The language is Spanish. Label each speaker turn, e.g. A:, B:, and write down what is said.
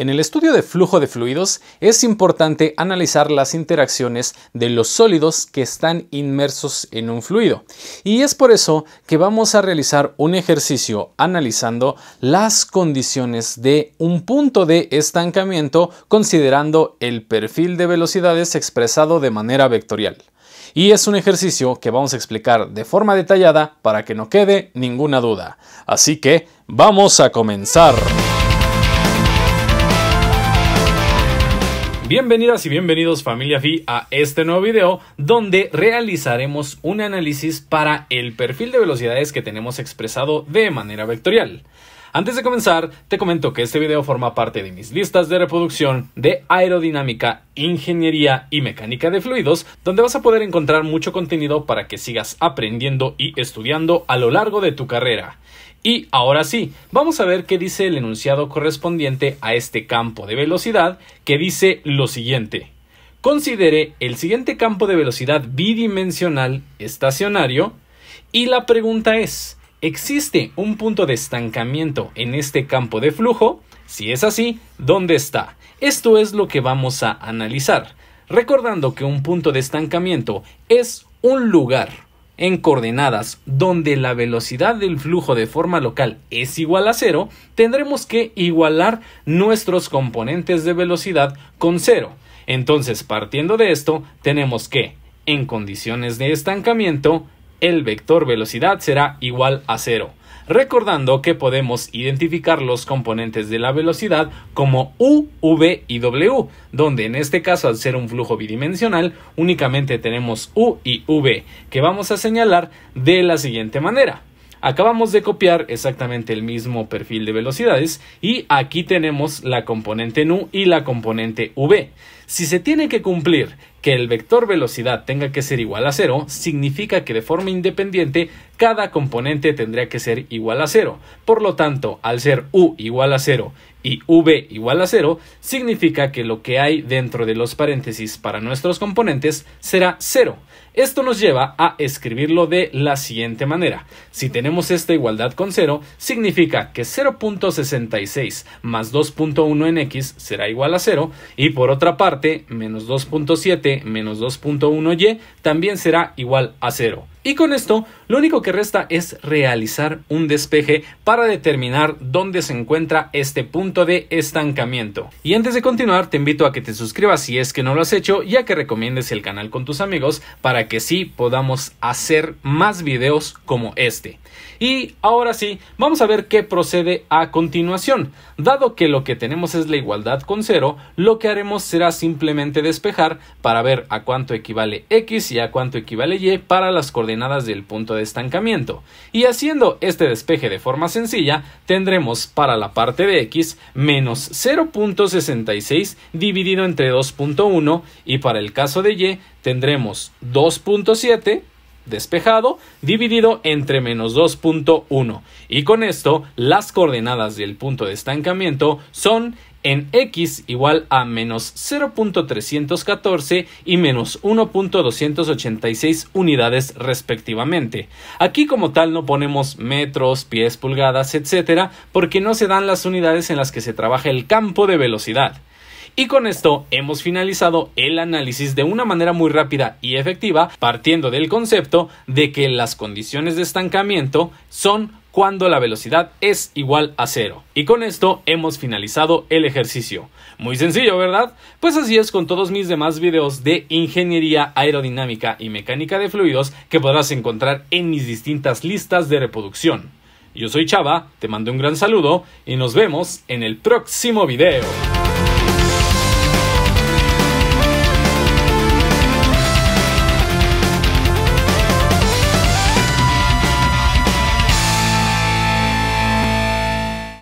A: En el estudio de flujo de fluidos es importante analizar las interacciones de los sólidos que están inmersos en un fluido. Y es por eso que vamos a realizar un ejercicio analizando las condiciones de un punto de estancamiento considerando el perfil de velocidades expresado de manera vectorial. Y es un ejercicio que vamos a explicar de forma detallada para que no quede ninguna duda. Así que vamos a comenzar. Bienvenidas y bienvenidos familia Phi a este nuevo video donde realizaremos un análisis para el perfil de velocidades que tenemos expresado de manera vectorial. Antes de comenzar, te comento que este video forma parte de mis listas de reproducción de aerodinámica, ingeniería y mecánica de fluidos, donde vas a poder encontrar mucho contenido para que sigas aprendiendo y estudiando a lo largo de tu carrera. Y ahora sí, vamos a ver qué dice el enunciado correspondiente a este campo de velocidad, que dice lo siguiente. Considere el siguiente campo de velocidad bidimensional estacionario y la pregunta es, ¿existe un punto de estancamiento en este campo de flujo? Si es así, ¿dónde está? Esto es lo que vamos a analizar, recordando que un punto de estancamiento es un lugar en coordenadas donde la velocidad del flujo de forma local es igual a cero, tendremos que igualar nuestros componentes de velocidad con cero. Entonces, partiendo de esto, tenemos que, en condiciones de estancamiento, el vector velocidad será igual a cero recordando que podemos identificar los componentes de la velocidad como U, V y W, donde en este caso al ser un flujo bidimensional únicamente tenemos U y V, que vamos a señalar de la siguiente manera. Acabamos de copiar exactamente el mismo perfil de velocidades y aquí tenemos la componente nu y la componente v. Si se tiene que cumplir que el vector velocidad tenga que ser igual a cero, significa que de forma independiente cada componente tendría que ser igual a cero. Por lo tanto, al ser u igual a cero y v igual a cero, significa que lo que hay dentro de los paréntesis para nuestros componentes será cero. Esto nos lleva a escribirlo de la siguiente manera. Si tenemos esta igualdad con 0, significa que 0.66 más 2.1 en x será igual a 0 y por otra parte, menos 2.7 menos 2.1y también será igual a 0. Y con esto, lo único que resta es realizar un despeje para determinar dónde se encuentra este punto de estancamiento. Y antes de continuar, te invito a que te suscribas si es que no lo has hecho y a que recomiendes el canal con tus amigos para que sí podamos hacer más videos como este. Y ahora sí, vamos a ver qué procede a continuación. Dado que lo que tenemos es la igualdad con cero, lo que haremos será simplemente despejar para ver a cuánto equivale x y a cuánto equivale y para las coordenadas del punto de estancamiento. Y haciendo este despeje de forma sencilla, tendremos para la parte de x menos 0.66 dividido entre 2.1 y para el caso de y tendremos 2.7 despejado dividido entre menos 2.1 y con esto las coordenadas del punto de estancamiento son en x igual a menos 0.314 y menos 1.286 unidades respectivamente. Aquí como tal no ponemos metros, pies, pulgadas, etcétera, porque no se dan las unidades en las que se trabaja el campo de velocidad. Y con esto hemos finalizado el análisis de una manera muy rápida y efectiva, partiendo del concepto de que las condiciones de estancamiento son cuando la velocidad es igual a cero. Y con esto hemos finalizado el ejercicio. Muy sencillo, ¿verdad? Pues así es con todos mis demás videos de ingeniería aerodinámica y mecánica de fluidos que podrás encontrar en mis distintas listas de reproducción. Yo soy Chava, te mando un gran saludo y nos vemos en el próximo video.